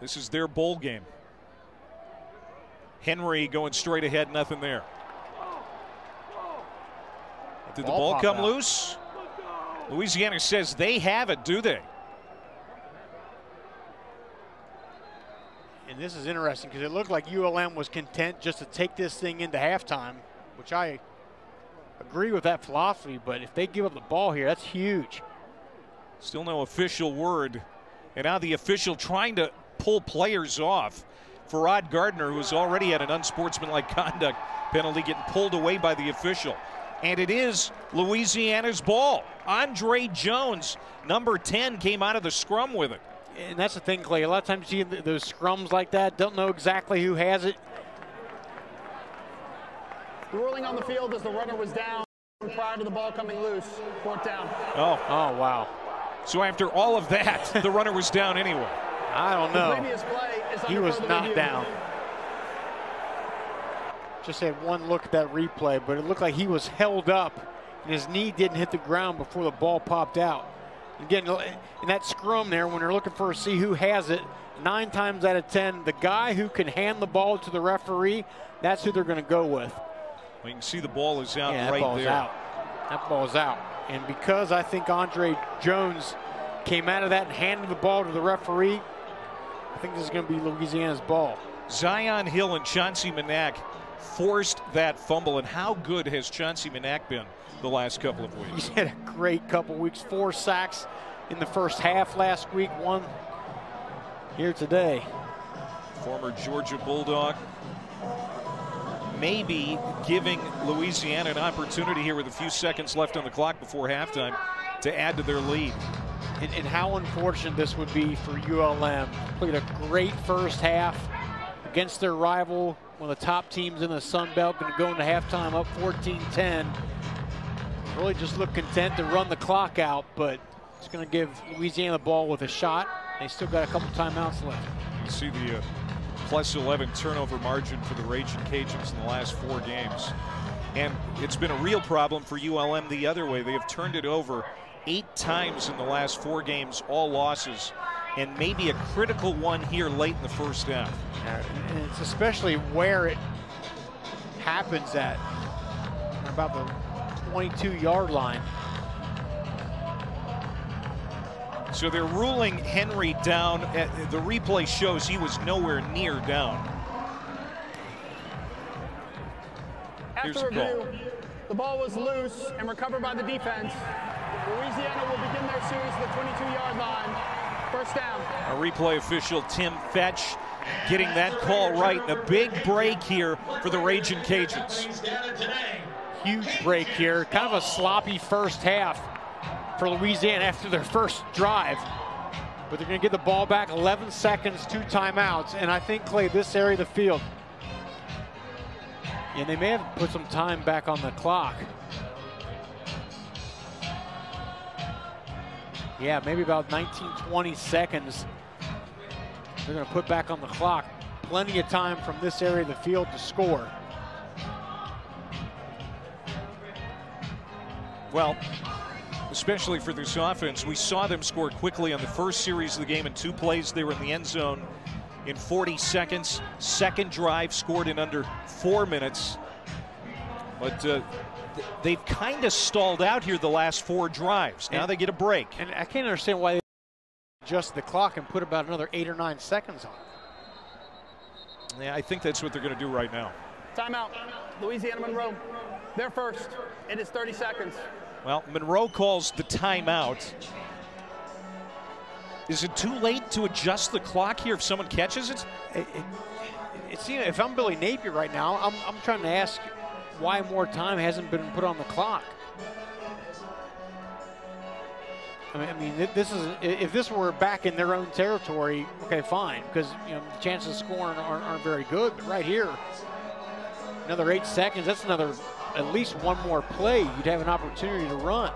This is their bowl game. Henry going straight ahead, nothing there. Did the Ball ball come out. loose? Louisiana says they have it, do they? And this is interesting because it looked like ULM was content just to take this thing into halftime, which I agree with that philosophy. But if they give up the ball here, that's huge. Still no official word. And now the official trying to pull players off. Farad Gardner, who's already had an unsportsmanlike conduct penalty, getting pulled away by the official. And it is Louisiana's ball. Andre Jones, number 10, came out of the scrum with it. And that's the thing, Clay. A lot of times you see th- those scrums like that, don't know exactly who has it. The ruling on the field as the runner was down prior to the ball coming loose. Fourth down. Oh, Oh, wow. so after all of that, the runner was down anyway. I don't know. previous play is He was further not down. Just had one look at that replay, but it looked like he was held up and his knee didn't hit the ground before the ball popped out. Again, in that scrum there, when they're looking for a see who has it, nine times out of ten, the guy who can hand the ball to the referee, that's who they're going to go with. Well, you can see the ball is out yeah, that right ball's there. out. That ball's out. And because I think Andre Jones came out of that and handed the ball to the referee, I think this is going to be Louisiana's ball. Zi'Yon Hill and Chauncey Manac forced that fumble. And how good has Chauncey Manac been the last couple of weeks? He's had a great couple weeks. Four sacks in the first half last week, one here today. Former Georgia Bulldog. Maybe giving Louisiana an opportunity here with a few seconds left on the clock before halftime to add to their lead. And, and how unfortunate this would be for ULM. Played a great first half against their rival, one of the top teams in the Sun Belt, going to go into halftime up 14-10. Really just look content to run the clock out, but it's going to give Louisiana the ball with a shot. They still got a couple timeouts left. You see the uh, plus 11 turnover margin for the Raging Cajuns in the last four games. And it's been a real problem for ULM the other way. They have turned it over eight times in the last four games, all losses, and maybe a critical one here late in the first half. And it's especially where it happens at about the 22 yard line. So they're ruling Henry down. Uh, The replay shows he was nowhere near down. Here's After the call. review, the ball was loose and recovered by the defense. Louisiana will begin their series at the 22-yard line. First down. A replay official, Tim Fetch, getting that call right. And a big break here for the Raging Cajuns. Huge break here. Kind of a sloppy first half for Louisiana after their first drive. But they're going to get the ball back 11 seconds, two timeouts. And I think, Clay, this area of the field, and they may have put some time back on the clock. Yeah, maybe about 19, 20 seconds they're going to put back on the clock. Plenty of time from this area of the field to score. Well, especially for this offense, we saw them score quickly on the first series of the game in two plays. They were in the end zone in 40 seconds. Second drive scored in under four minutes. But uh, they've kind of stalled out here the last four drives. Now And- they get a break. And I can't understand why they adjust the clock and put about another eight or nine seconds on it. Yeah, I think that's what they're going to do right now. Timeout. Louisiana Monroe. They're first. It is 30 seconds. Well, Monroe calls the timeout. Is it too late to adjust the clock here if someone catches it? It, it, it seems if I'm Billy Napier right now, I'm, I'm trying to ask why more time hasn't been put on the clock. I mean, I mean, this is if this were back in their own territory, okay, fine, because you know the chances of scoring aren't, aren't very good. But right here, another eight seconds. That's another at least one more play. You'd have an opportunity to run.